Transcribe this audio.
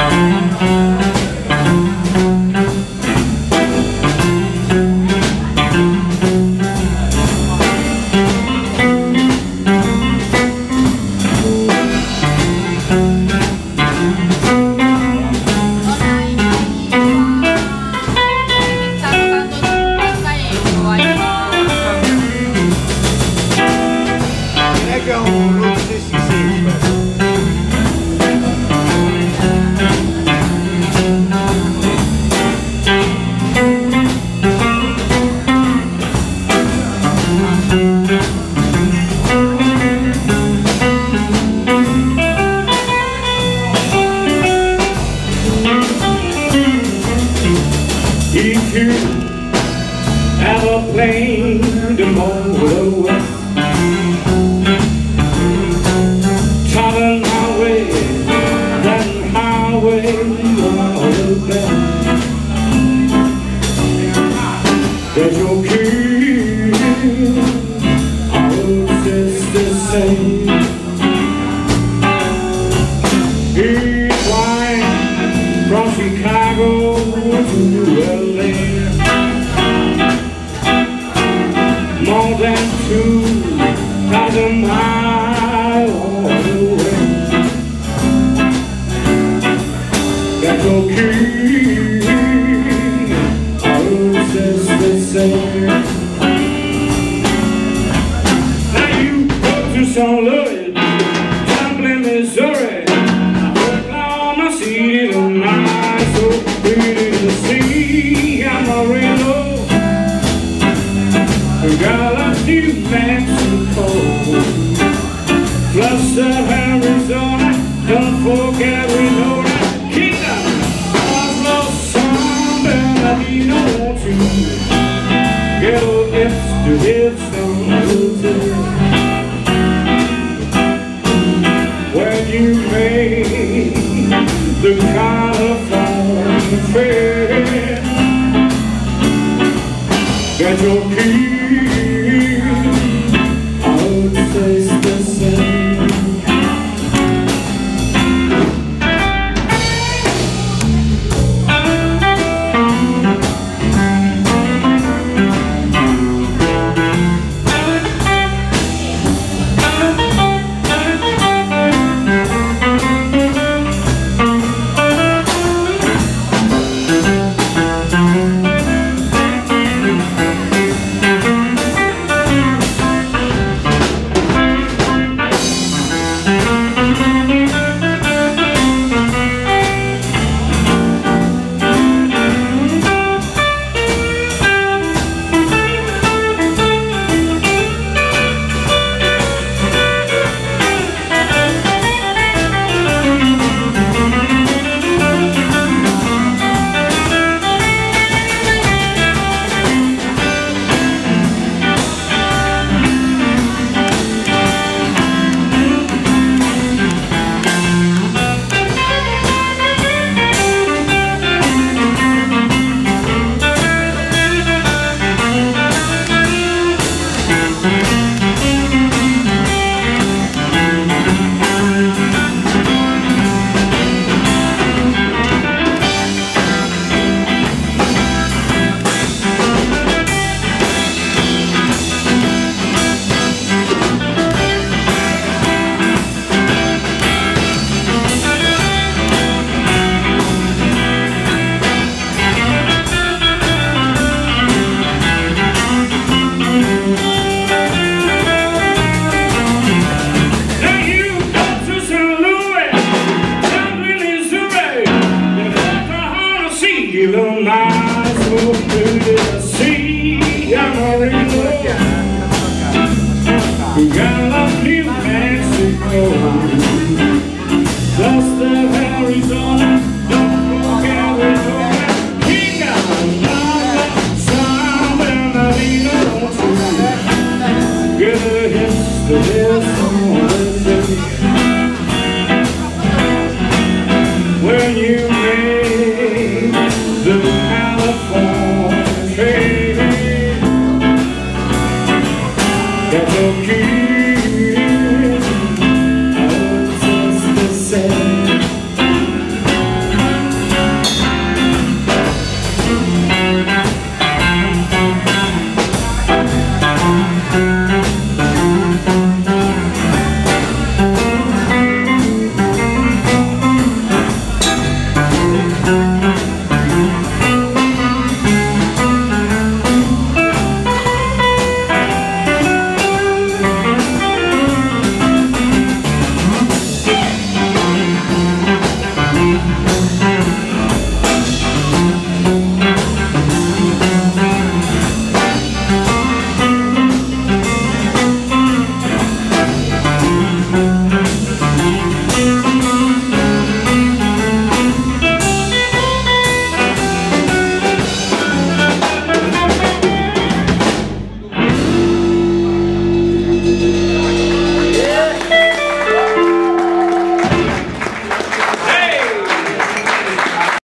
If you have a plane tomorrow Travel my way, that highway all There's your key, Got okay. all just the same Now you go to St. Louis, Joplin, Missouri Oklahoma City tonight, so pretty to see Amarillo Gallup, New Mexico Plus of Arizona Don't forget When you make the California fair Got your key, Mexico, just of Arizona. you.